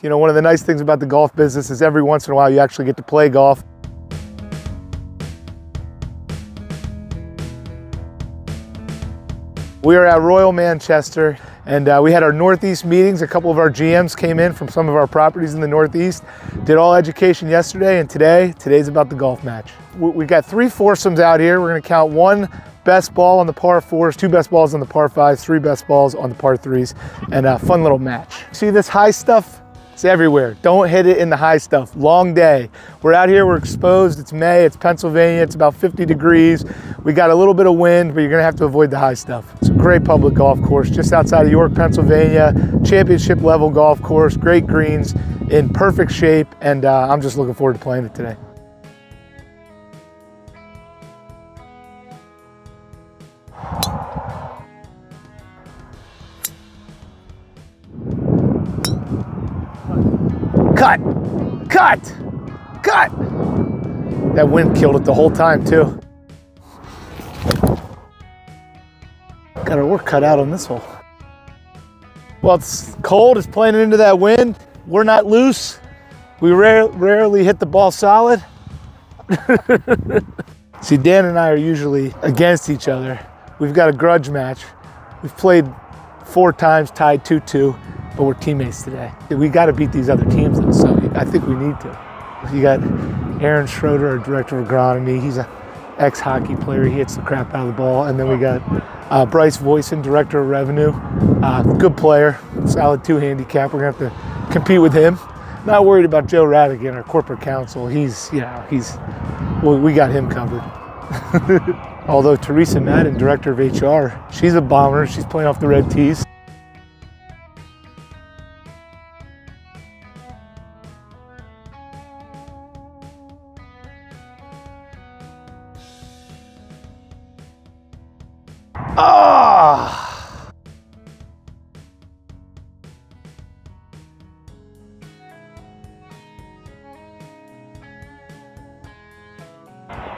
You know, one of the nice things about the golf business is every once in a while you actually get to play golf. We are at Royal Manchester and uh, we had our Northeast meetings. A couple of our GMs came in from some of our properties in the Northeast, did all education yesterday and today, today's about the golf match. We've got three foursomes out here. We're gonna count one best ball on the par fours, two best balls on the par fives, three best balls on the par threes, and a fun little match. See this high stuff? It's everywhere. Don't hit it in the high stuff. Long day. We're out here, we're exposed. It's May, it's Pennsylvania, it's about 50 degrees. We got a little bit of wind, but you're gonna have to avoid the high stuff. It's a great public golf course just outside of York, Pennsylvania. Championship level golf course, great greens, in perfect shape, and uh, I'm just looking forward to playing it today. Cut! Cut! That wind killed it the whole time too. Got our work cut out on this hole. Well, it's cold, it's playing into that wind. We're not loose. We rare, rarely hit the ball solid. See, Dan and I are usually against each other. We've got a grudge match. We've played four times, tied 2-2 but we're teammates today. We got to beat these other teams, though, so I think we need to. You got Aaron Schroeder, our director of agronomy. He's a ex-hockey player. He hits the crap out of the ball. And then we got uh, Bryce Voisin, director of revenue. Uh, good player, solid two handicap. We're gonna have to compete with him. Not worried about Joe Radigan, our corporate counsel. He's, you know, he's, well, we got him covered. Although Teresa Madden, director of HR, she's a bomber. She's playing off the red tees.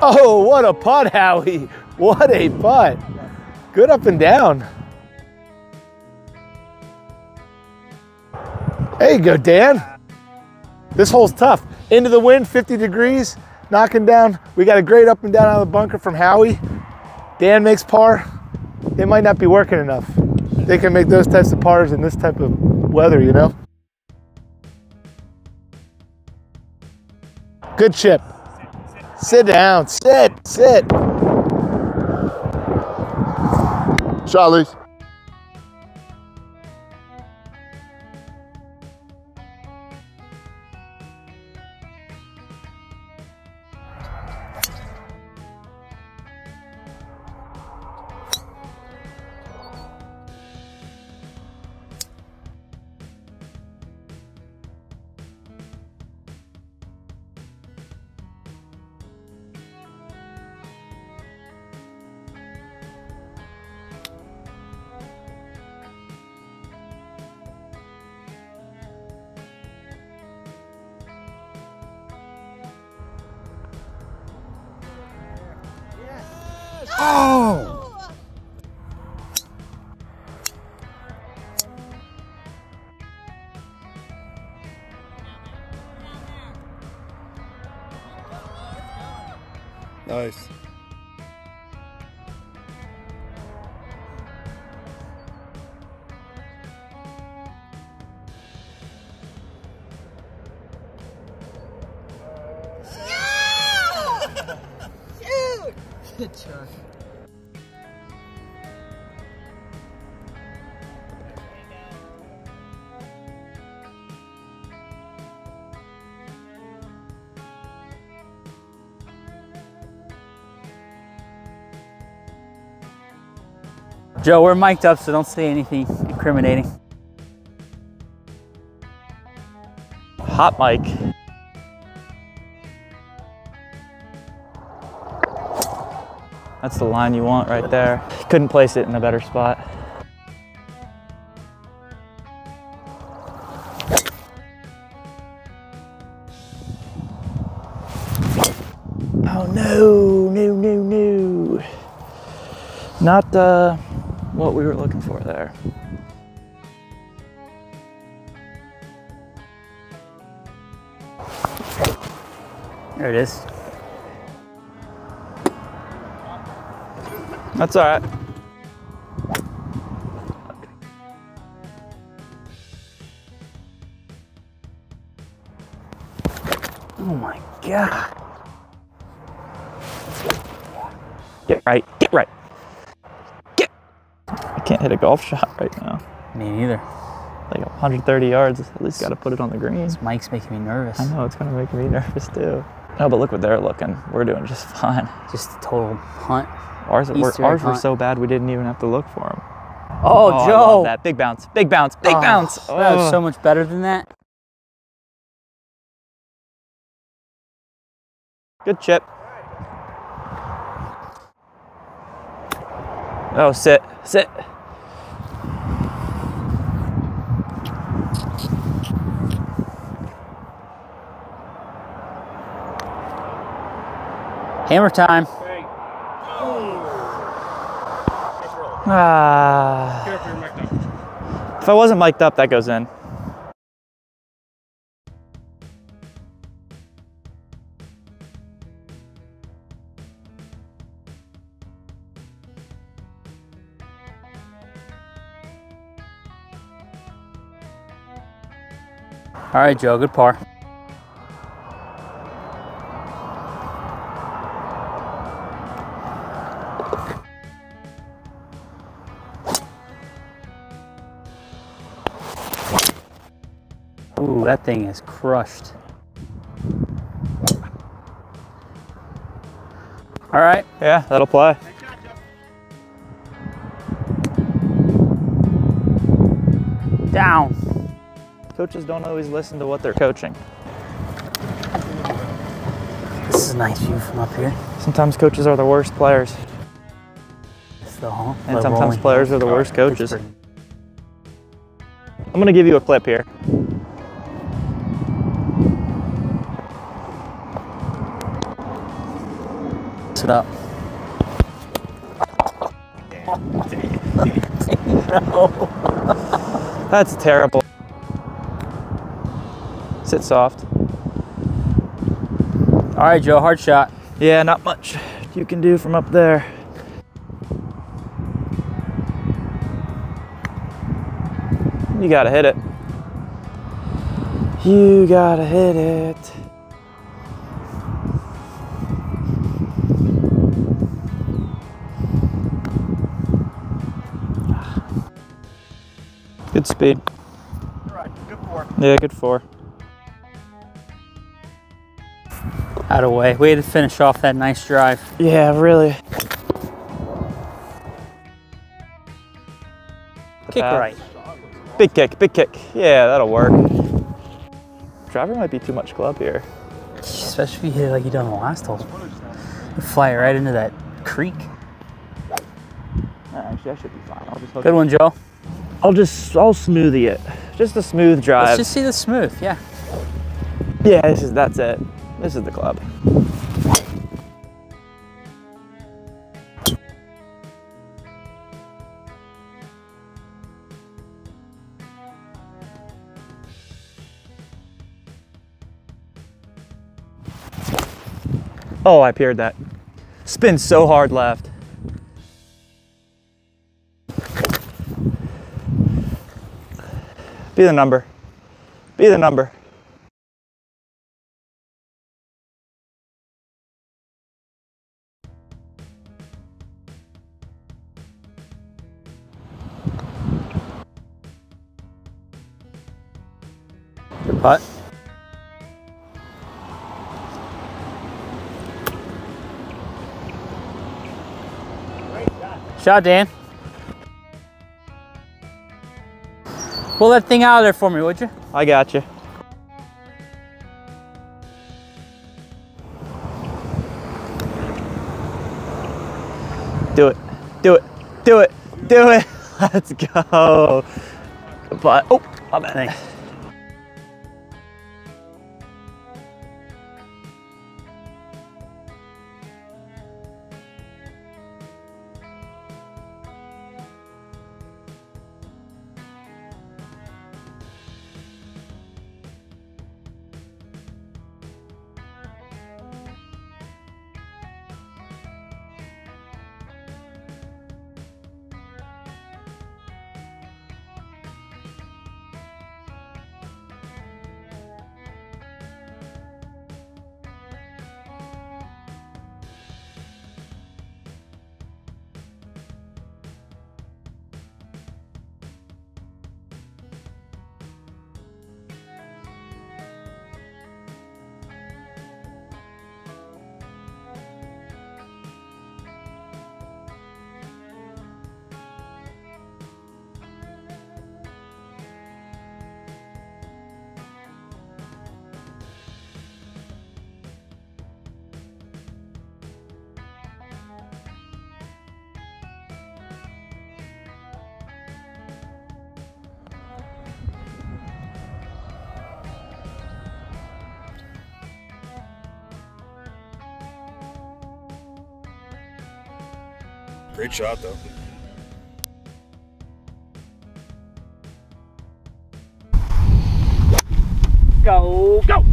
Oh, what a putt, Howie. What a putt. Good up and down. There you go, Dan. This hole's tough. Into the wind, 50 degrees, knocking down. We got a great up and down out of the bunker from Howie. Dan makes par they might not be working enough. They can make those types of pars in this type of weather, you know? Good chip. Sit down, sit, sit. Charlie. Oh! Nice. Chuck. Joe, we're mic'd up, so don't say anything incriminating. Hot mic. That's the line you want right there. Couldn't place it in a better spot. Oh no, no, no, no. Not uh, what we were looking for there. There it is. That's all right. Oh my god. Get right. Get right. Get. I can't hit a golf shot right now. Me neither. Like 130 yards. At least got to put it on the green. Mike's making me nervous. I know it's gonna make me nervous too. No, but look what they're looking. We're doing just fine. Just a total hunt. Ours, were, ours were so bad we didn't even have to look for them. Oh, oh, I Joe. that big bounce, big bounce, big Oh, bounce. That was Oh. so much better than that. Good chip. Oh, sit, sit. Hammer time. Ah. If I wasn't mic'd up, that goes in. All right, Joe. Good par. Ooh, that thing is crushed. All right. Yeah, that'll play. Down. Coaches don't always listen to what they're coaching. This is a nice view from up here. Sometimes coaches are the worst players, It's the home. and sometimes players are the worst coaches. I'm gonna give you a clip here. Sit up. That's terrible. Sit soft. All right, Joe. Hard shot. Yeah, not much you can do from up there. You gotta hit it. You gotta hit it. Good speed. Yeah, good four. Out of way. Way to finish off that nice drive. Yeah, really. Kick Uh, right. Big kick, big kick. Yeah, that'll work. Driver might be too much club here. Especially if you hit it like you done on the last hole. You fly right into that creek. Actually, I should be fine. I'll just hook Good one, Joe. I'll just, I'll smoothie it. Just a smooth drive. Let's just see the smooth. Yeah. Yeah, this is, that's it. This is the club. Oh, I peered that. Spin so hard left. Be the number. Be the number. Good putt. Shot, Dan. Pull that thing out of there for me, would you? I got you. Do it. Do it. Do it. Do it. Let's go. But oh, my bad. Thanks. Great shot, though. Go, go!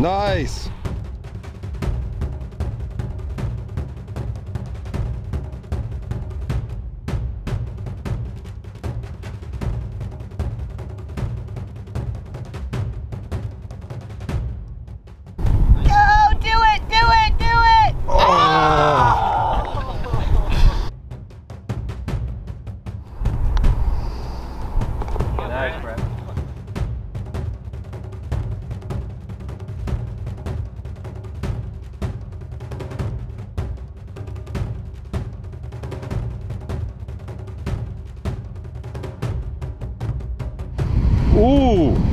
Nice. Ooh.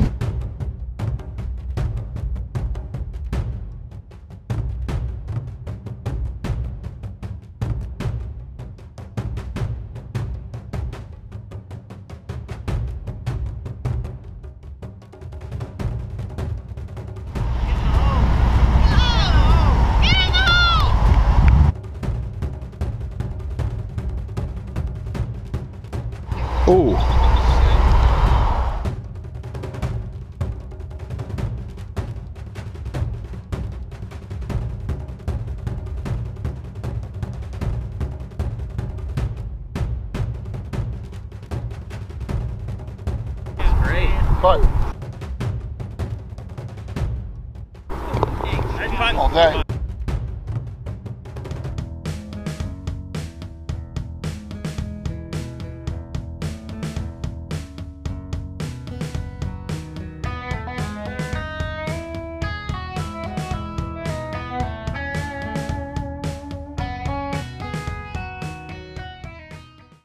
All day.